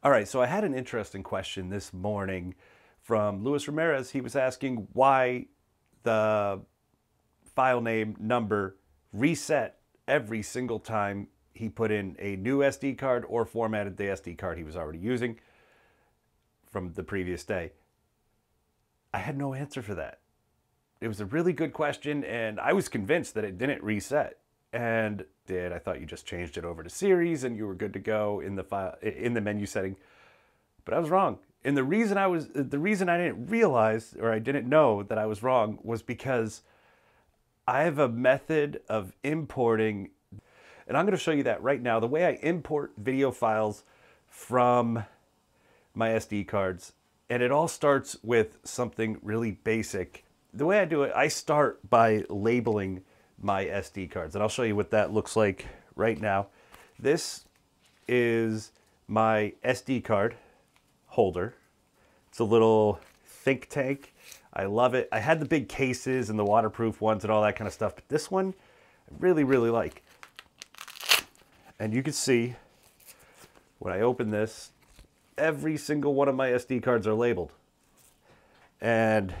All right, so I had an interesting question this morning from Luis Ramirez. He was asking why the file name number reset every single time he put in a new SD card or formatted the SD card he was already using from the previous day. I had no answer for that. It was a really good question, and I was convinced that it didn't reset. And did I thought you just changed it over to series and you were good to go in the file in the menu setting, but I was wrong. And the reason I was the reason I didn't realize or I didn't know that I was wrong was because I have a method of importing, and I'm going to show you that right now. The way I import video files from my SD cards, and it all starts with something really basic. The way I do it, I start by labeling my SD cards, and I'll show you what that looks like right now. This is my SD card holder. It's a little think tank I love it. I had the big cases and the waterproof ones and all that kind of stuff, but this one I really, really like. And you can see when I open this, every single one of my SD cards are labeled. And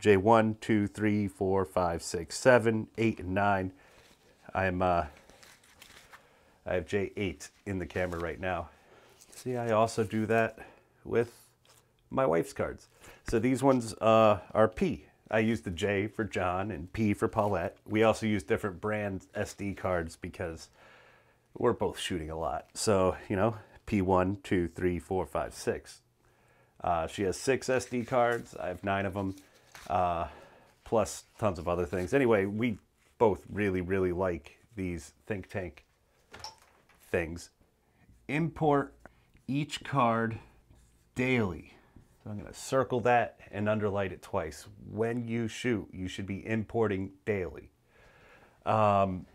J1, 2, 3, 4, 5, 6, 7, 8, and 9. I'm, uh, I have J8 in the camera right now. See, I also do that with my wife's cards. So these ones uh, are P. I use the J for John and P for Paulette. We also use different brand SD cards because we're both shooting a lot. So, you know, P1, 2, 3, 4, 5, 6. Uh, she has six SD cards. I have nine of them, uh, plus tons of other things. Anyway, we both really, really like these Think Tank things. Import each card daily. So I'm going to circle that and underlight it twice. When you shoot, you should be importing daily. Um,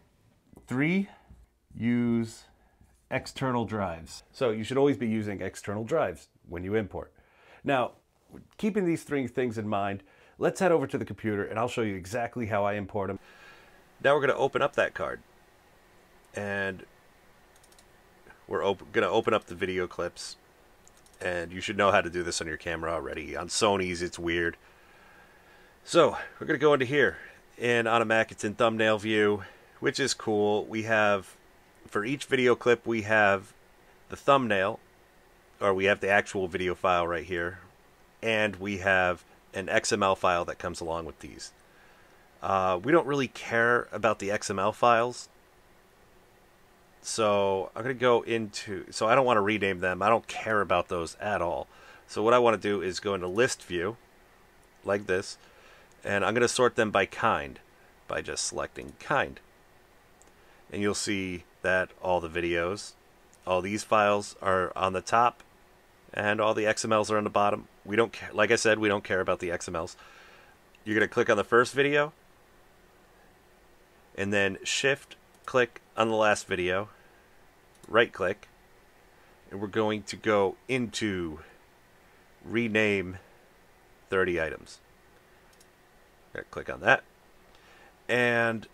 three, use external drives. So you should always be using external drives when you import. Now, keeping these three things in mind, let's head over to the computer and I'll show you exactly how I import them. Now we're going to open up that card. And we're going to open up the video clips and you should know how to do this on your camera already. On Sony's, it's weird. So, we're going to go into here, and on a Mac, it's in thumbnail view, which is cool. We have, for each video clip, we have the thumbnail, or we have the actual video file right here, and we have an XML file that comes along with these. Uh, we don't really care about the XML files so I'm going to go into, so I don't want to rename them. I don't care about those at all. So what I want to do is go into list view, like this, and I'm going to sort them by kind, by just selecting kind. And you'll see that all the videos, all these files are on the top, and all the XMLs are on the bottom. We don't care, like I said, we don't care about the XMLs. You're going to click on the first video, and then shift click on the last video, right click, and we're going to go into rename 30 items. click on that. And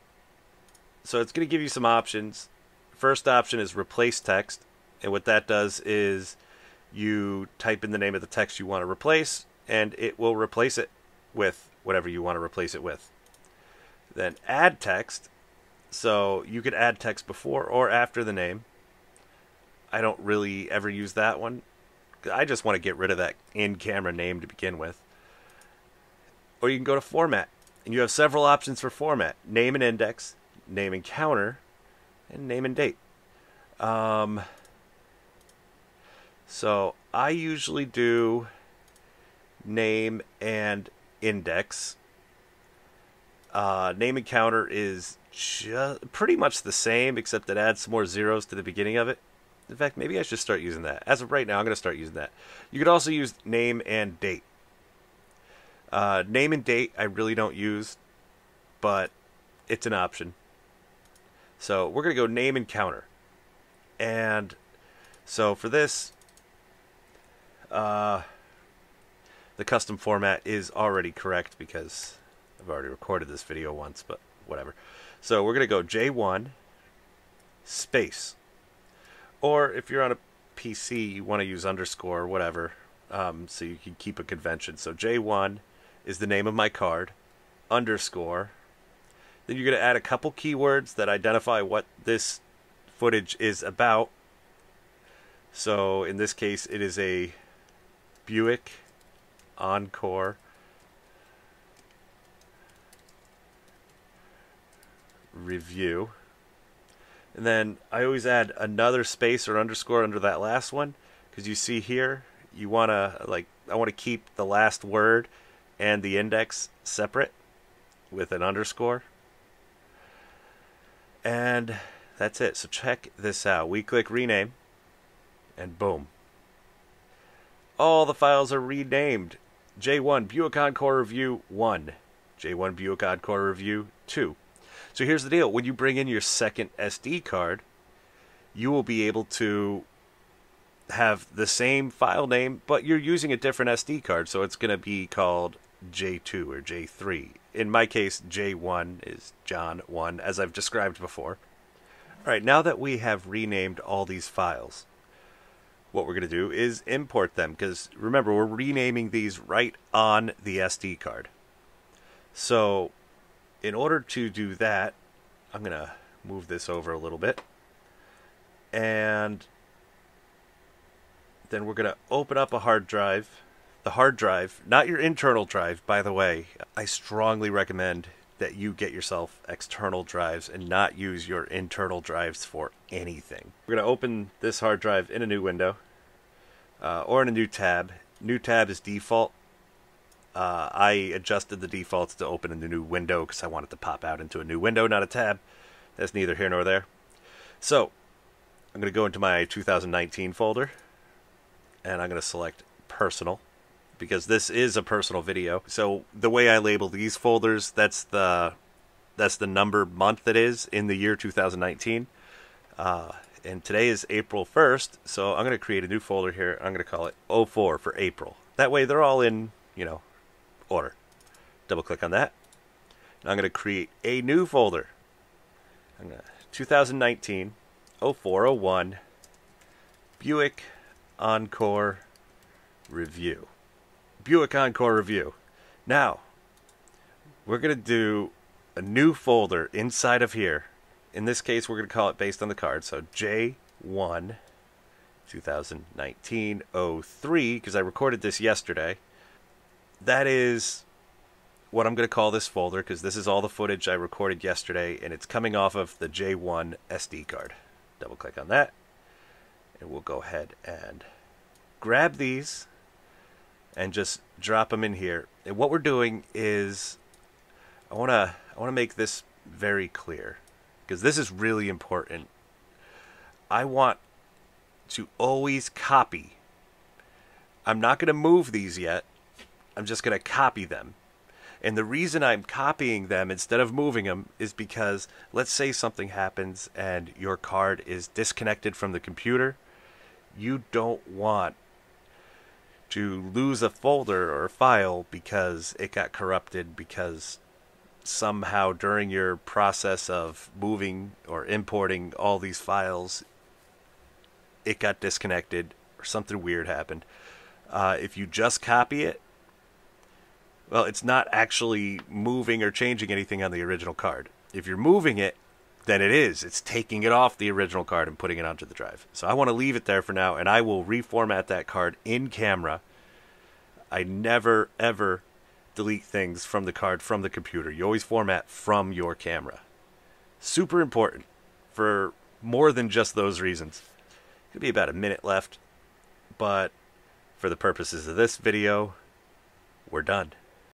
so it's going to give you some options. First option is replace text. And what that does is you type in the name of the text you want to replace, and it will replace it with whatever you want to replace it with. Then add text so you could add text before or after the name. I don't really ever use that one. I just want to get rid of that in-camera name to begin with. Or you can go to format. And you have several options for format. Name and index, name and counter, and name and date. Um, so I usually do name and index. Uh, name and counter is just pretty much the same, except it adds some more zeros to the beginning of it. In fact, maybe I should start using that. As of right now, I'm going to start using that. You could also use name and date. Uh, name and date I really don't use, but it's an option. So we're going to go name and counter. And so for this, uh, the custom format is already correct because I've already recorded this video once, but whatever. So we're going to go J1 space. Or if you're on a PC, you want to use underscore or whatever, um, so you can keep a convention. So J1 is the name of my card, underscore. Then you're going to add a couple keywords that identify what this footage is about. So in this case, it is a Buick Encore review. And then I always add another space or underscore under that last one because you see here you want to like I want to keep the last word and the index separate with an underscore. And that's it. So check this out. We click rename and boom. All the files are renamed. J1 Buick Encore Review 1. J1 Buick Encore Review 2. So here's the deal. When you bring in your second SD card, you will be able to have the same file name, but you're using a different SD card. So it's going to be called J2 or J3. In my case, J1 is John 1, as I've described before. All right, now that we have renamed all these files, what we're going to do is import them because remember, we're renaming these right on the SD card. So, in order to do that, I'm going to move this over a little bit. And then we're going to open up a hard drive the hard drive, not your internal drive, by the way. I strongly recommend that you get yourself external drives and not use your internal drives for anything. We're going to open this hard drive in a new window uh, or in a new tab. New tab is default. Uh, I adjusted the defaults to open in the new window because I wanted to pop out into a new window, not a tab. That's neither here nor there. So I'm going to go into my 2019 folder and I'm going to select personal because this is a personal video. So the way I label these folders, that's the that's the number month it is in the year 2019. Uh, and today is April 1st, so I'm going to create a new folder here. I'm going to call it 04 for April. That way they're all in, you know, order. Double click on that. And I'm going to create a new folder. I'm going to 2019 0401 Buick Encore Review. Buick Encore review. Now, we're going to do a new folder inside of here. In this case, we're going to call it based on the card. So J1 2019 03, because I recorded this yesterday. That is what I'm going to call this folder because this is all the footage I recorded yesterday and it's coming off of the J1 SD card. Double click on that and we'll go ahead and grab these and just drop them in here. And what we're doing is I want to I want to make this very clear because this is really important. I want to always copy. I'm not going to move these yet. I'm just going to copy them. And the reason I'm copying them instead of moving them is because let's say something happens and your card is disconnected from the computer. You don't want to lose a folder or file because it got corrupted because somehow during your process of moving or importing all these files it got disconnected or something weird happened. Uh, if you just copy it well it's not actually moving or changing anything on the original card. If you're moving it then it is. It's taking it off the original card and putting it onto the drive. So i want to leave it there for now and i will reformat that card in camera. I never ever delete things from the card from the computer. You always format from your camera. Super important for more than just those reasons. Could be about a minute left, but for the purposes of this video, we're done.